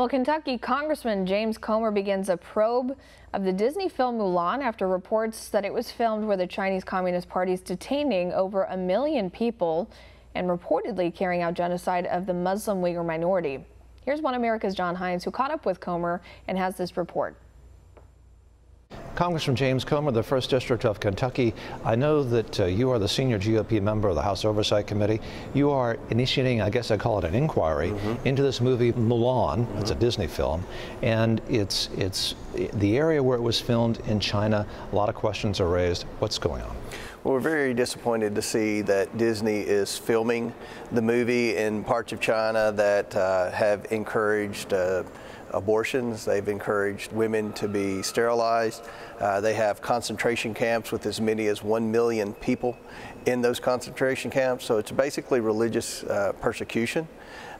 Well, Kentucky Congressman James Comer begins a probe of the Disney film Mulan after reports that it was filmed where the Chinese Communist Party is detaining over a million people and reportedly carrying out genocide of the Muslim Uyghur minority. Here's One America's John Hines, who caught up with Comer and has this report. Congressman James Comer, the 1st District of Kentucky, I know that uh, you are the senior GOP member of the House Oversight Committee. You are initiating, I guess I call it an inquiry, mm -hmm. into this movie Mulan. Mm -hmm. It's a Disney film, and it's it's the area where it was filmed in China. A lot of questions are raised. What's going on? Well, we're very disappointed to see that Disney is filming the movie in parts of China that uh, have encouraged uh, abortions. They've encouraged women to be sterilized. Uh, they have concentration camps with as many as 1 million people in those concentration camps. So it's basically religious uh, persecution.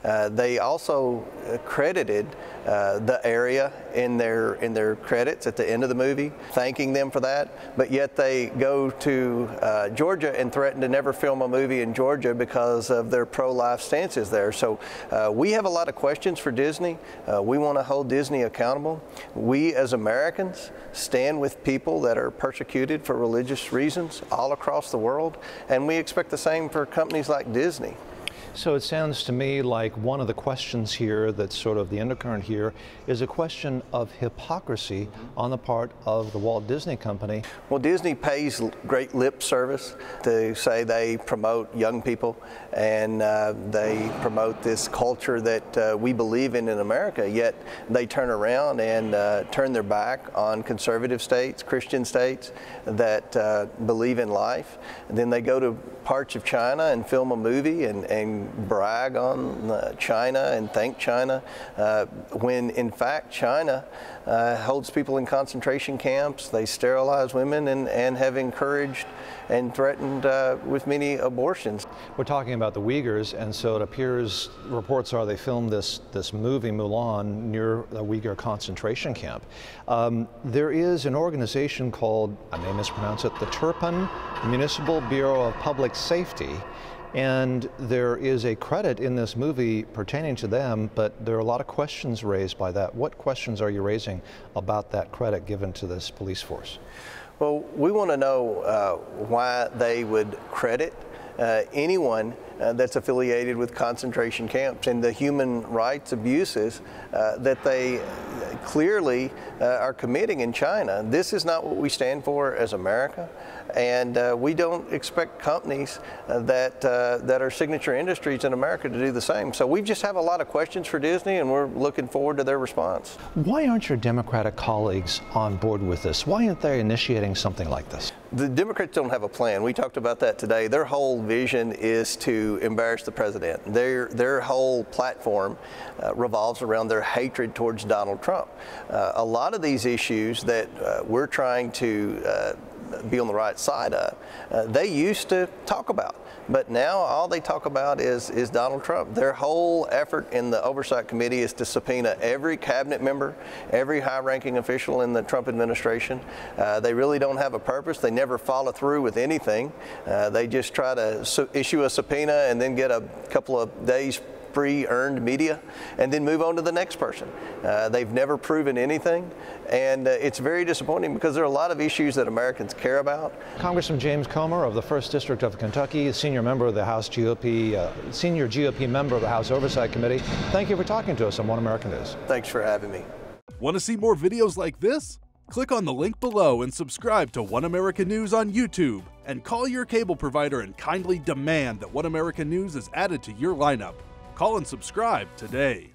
Uh, they also credited uh, the area in their in their credits at the end of the movie, thanking them for that. But yet they go to uh, Georgia and threaten to never film a movie in Georgia because of their pro-life stances there. So uh, we have a lot of questions for Disney. Uh, we want to hold Disney accountable. We as Americans stand with people that are persecuted for religious reasons all across the world, and we expect the same for companies like Disney. So it sounds to me like one of the questions here that's sort of the undercurrent here is a question of hypocrisy on the part of the Walt Disney Company. Well, Disney pays great lip service to say they promote young people and uh, they promote this culture that uh, we believe in in America, yet they turn around and uh, turn their back on conservative states, Christian states that uh, believe in life. And then they go to parts of China and film a movie and, and brag on uh, China and thank China uh, when in fact China uh, holds people in concentration camps, they sterilize women and, and have encouraged and threatened uh, with many abortions. We're talking about the Uyghurs and so it appears reports are they filmed this, this movie Mulan near the Uyghur concentration camp. Um, there is an organization called, I may mispronounce it, the Turpan Municipal Bureau of Public Safety and there is a credit in this movie pertaining to them, but there are a lot of questions raised by that. What questions are you raising about that credit given to this police force? Well, we want to know uh, why they would credit uh, anyone uh, that's affiliated with concentration camps and the human rights abuses uh, that they clearly uh, are committing in China. This is not what we stand for as America, and uh, we don't expect companies uh, that that are signature industries in America to do the same. So we just have a lot of questions for Disney, and we're looking forward to their response. Why aren't your Democratic colleagues on board with this? Why aren't they initiating something like this? The Democrats don't have a plan. We talked about that today. Their whole vision is to embarrass the president. Their, their whole platform uh, revolves around their hatred towards Donald Trump. Uh, a lot of these issues that uh, we're trying to uh, be on the right side of, uh, they used to talk about. But now all they talk about is, is Donald Trump. Their whole effort in the Oversight Committee is to subpoena every cabinet member, every high ranking official in the Trump administration. Uh, they really don't have a purpose. They never follow through with anything. Uh, they just try to issue a subpoena and then get a couple of days free earned media and then move on to the next person. Uh, they've never proven anything, and uh, it's very disappointing because there are a lot of issues that Americans care about. Congressman James Comer of the 1st District of Kentucky, a senior member of the House GOP, uh, senior GOP member of the House Oversight Committee, thank you for talking to us on One American News. Thanks for having me. Want to see more videos like this? Click on the link below and subscribe to One American News on YouTube. And call your cable provider and kindly demand that One American News is added to your lineup. Call and subscribe today.